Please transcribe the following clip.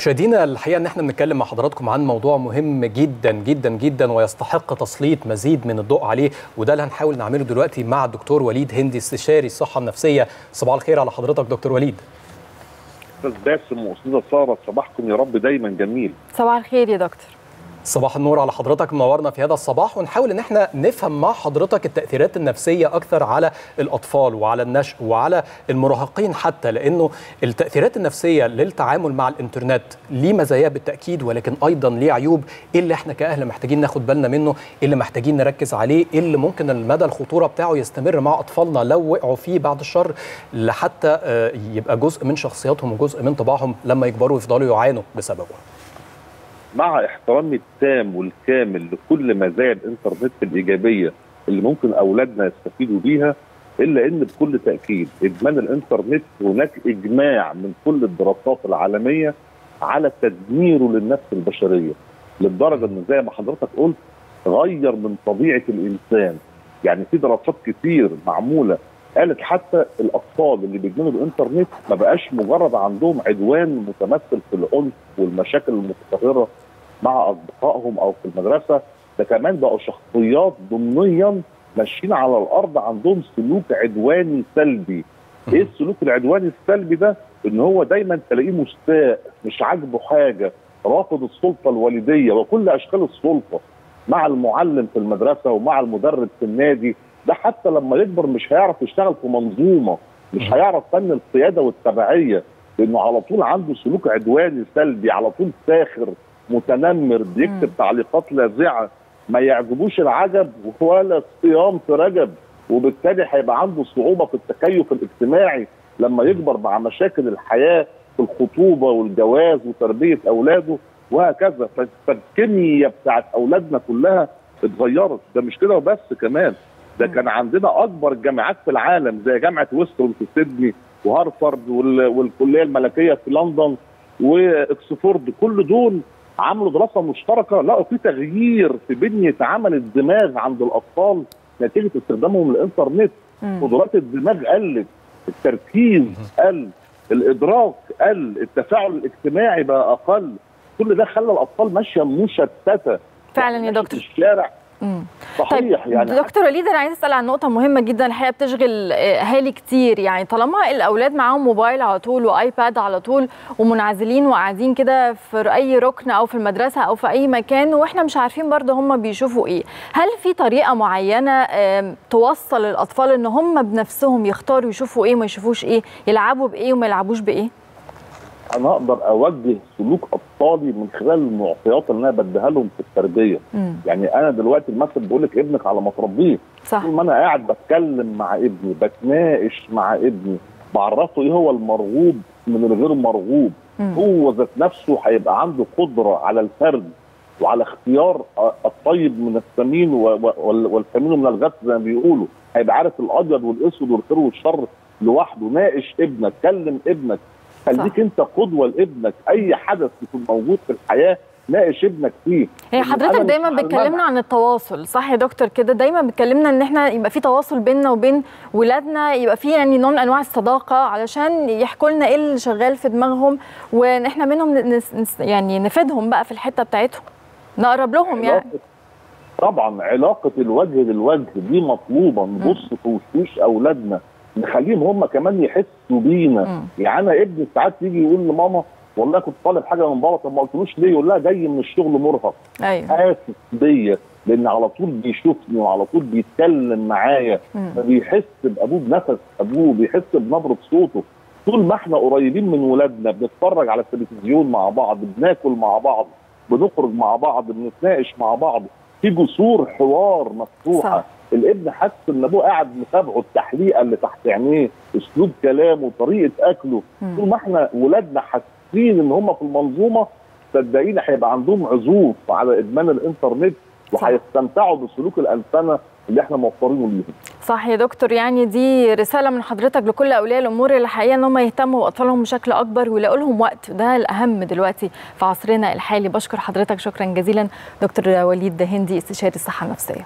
مشاهدينا الحقيقة إن إحنا بنتكلم مع حضراتكم عن موضوع مهم جدا جدا جدا ويستحق تسليط مزيد من الضوء عليه وده اللي هنحاول نعمله دلوقتي مع الدكتور وليد هندي استشاري الصحة النفسية. صباح الخير على حضرتك دكتور وليد. أستاذ باسم وأستاذة سارة صباحكم يا رب دايما جميل. صباح الخير يا دكتور. صباح النور على حضرتك. منورنا في هذا الصباح ونحاول إن إحنا نفهم مع حضرتك التأثيرات النفسية أكثر على الأطفال وعلى النشء وعلى المراهقين حتى لأنه التأثيرات النفسية للتعامل مع الإنترنت ليه مزايا بالتأكيد ولكن أيضا ليه عيوب. إيه اللي إحنا كأهل محتاجين ناخد بالنا منه؟ إيه اللي محتاجين نركز عليه؟ إيه اللي ممكن المدى الخطورة بتاعه يستمر مع أطفالنا لو وقعوا فيه بعد الشر؟ لحتى يبقى جزء من شخصياتهم وجزء من طباعهم لما يكبروا يفضلوا يعانوا بسببه. مع احترامي التام والكامل لكل مزايا الإنترنت الإيجابية اللي ممكن أولادنا يستفيدوا بيها إلا إن بكل تأكيد إدمان الإنترنت هناك إجماع من كل الدراسات العالمية على تدميره للنفس البشرية. للدرجة إن زي ما حضرتك قلت غير من طبيعة الإنسان. يعني في دراسات كتير معمولة قالت حتى الأطفال اللي بيدمنوا الإنترنت ما بقاش مجرد عندهم عدوان متمثل في العنف والمشاكل المتكرره مع أصدقائهم أو في المدرسة ده كمان بقوا شخصيات ضمنيا ماشيين على الأرض عندهم سلوك عدواني سلبي. إيه السلوك العدواني السلبي ده؟ إن هو دايما تلاقيه مستاء مش عاجبه حاجة رافض السلطة الوالدية وكل أشكال السلطة مع المعلم في المدرسة ومع المدرب في النادي. ده حتى لما يكبر مش هيعرف يشتغل في منظومة مش هيعرف فن القيادة والتبعية لأنه على طول عنده سلوك عدواني سلبي على طول ساخر متنمر بيكتب تعليقات لاذعه ما يعجبوش العجب ولا الصيام في رجب وبالتالي هيبقى عنده صعوبة في التكيف الاجتماعي لما يكبر مع مشاكل الحياة في الخطوبة والجواز وتربية أولاده وهكذا. فالكيمياء بتاعت أولادنا كلها اتغيرت. ده مش كده وبس كمان. ده كان عندنا أكبر جامعات في العالم زي جامعة ويسترن في سيدني وهارفارد والكلية الملكية في لندن وإكسفورد. كل دول عملوا دراسة مشتركة لقوا في تغيير في بنية عمل الدماغ عند الأطفال نتيجة استخدامهم للإنترنت. قدرات الدماغ قلت التركيز قل الإدراك قل التفاعل الاجتماعي بقى أقل. كل ده خلى الأطفال ماشية مشتتة. فعلا يا دكتور. الشارع. مم. صحيح طيب يعني. دكتور وليد أنا عايز أسأل عن نقطة مهمة جدا. الحقيقة بتشغل أهالي كتير. يعني طالما الأولاد معاهم موبايل على طول وآيباد على طول ومنعزلين وقاعدين كده في أي ركن أو في المدرسة أو في أي مكان وإحنا مش عارفين برضه هم بيشوفوا إيه هل في طريقة معينة توصل الأطفال إن هم بنفسهم يختاروا يشوفوا إيه وما يشوفوش إيه يلعبوا بإيه وما يلعبوش بإيه؟ أنا أقدر أوجه سلوك اطفالي من خلال المعطيات اللي أنا بديها لهم في التربية. مم. يعني أنا دلوقتي المثل بقول لك ابنك على ما تربيه. صح. طول ما أنا قاعد بتكلم مع ابني بتناقش مع ابني بعرفه إيه هو المرغوب من الغير مرغوب. مم. هو ذات نفسه هيبقى عنده قدرة على الفرد وعلى اختيار الطيب من الثمين والثمين من الغث زي ما بيقولوا. هيبقى عارف الأبيض والأسود والخير والشر لوحده. ناقش ابنك كلم ابنك. خليك انت قدوة لابنك. أي حدث يكون موجود في الحياة ناقش ابنك فيه. هي حضرتك دايما بتكلمنا عن التواصل صح يا دكتور كده؟ دايما بتكلمنا إن إحنا يبقى في تواصل بيننا وبين ولادنا يبقى في يعني نوع من أنواع الصداقة علشان يحكوا لنا إيه اللي شغال في دماغهم وإن إحنا منهم نس يعني نفيدهم بقى في الحتة بتاعتهم نقرب لهم يعني. طبعا علاقة الوجه للوجه دي مطلوبة. نبص في وشوش أولادنا. نخليهم هم كمان يحسوا بينا. يعني أنا ابني ساعات يجي يقول لماما والله كنت طالب حاجة من بابا طب ما قلتلوش ليه؟ يقول لها جاي من الشغل مرهق. أيوه. حاسس بيا لأن على طول بيشوفني وعلى طول بيتكلم معايا. فبيحس بأبوه بنفس أبوه بيحس بنبرة صوته. طول ما إحنا قريبين من ولادنا بنتفرج على التلفزيون مع بعض بناكل مع بعض بنخرج مع بعض بنتناقش مع بعض. في جسور حوار مفتوحة. صح. الابن حس إن أبوه قاعد متابعه التحليقه اللي تحت عينيه أسلوب كلامه طريقة أكله. طول ما إحنا ولادنا حاسين إن هم في المنظومة صدقيني هيبقى عندهم عزوف على إدمان الإنترنت وهيستمتعوا بسلوك الانسنه اللي إحنا موفرينه ليهم. صح يا دكتور يعني دي رسالة من حضرتك لكل أولياء الأمور الحقيقة إن هم يهتموا بأطفالهم بشكل أكبر ويلاقوا لهم وقت. ده الأهم دلوقتي في عصرنا الحالي. بشكر حضرتك شكرا جزيلا. دكتور وليد هندي استشاري الصحة النفسية.